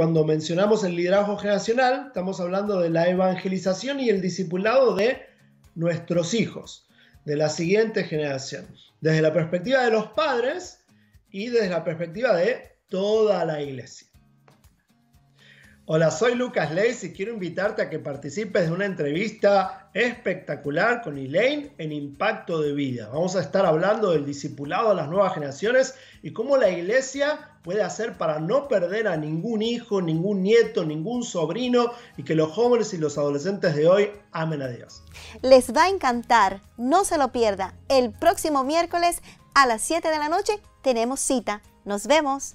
cuando mencionamos el liderazgo generacional, estamos hablando de la evangelización y el discipulado de nuestros hijos, de la siguiente generación, desde la perspectiva de los padres y desde la perspectiva de toda la iglesia. Hola, soy Lucas Leis y quiero invitarte a que participes de una entrevista espectacular con Elaine en Impacto de Vida. Vamos a estar hablando del discipulado a las nuevas generaciones y cómo la iglesia puede hacer para no perder a ningún hijo, ningún nieto, ningún sobrino y que los jóvenes y los adolescentes de hoy amen a Dios. Les va a encantar, no se lo pierda. El próximo miércoles a las 7 de la noche tenemos cita. Nos vemos.